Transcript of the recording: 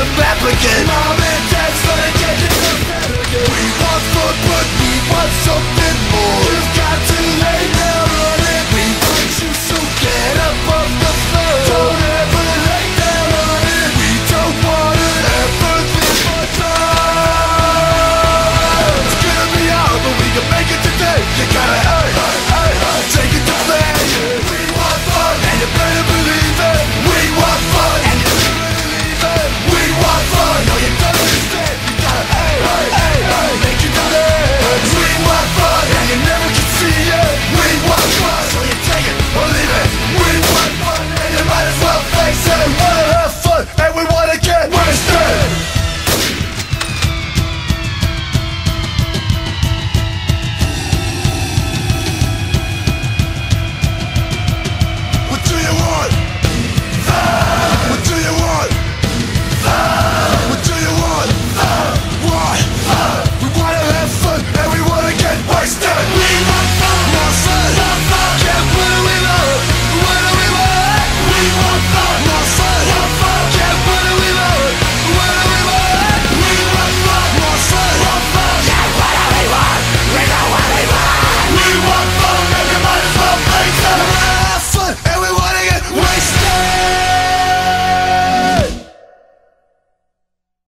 of replicant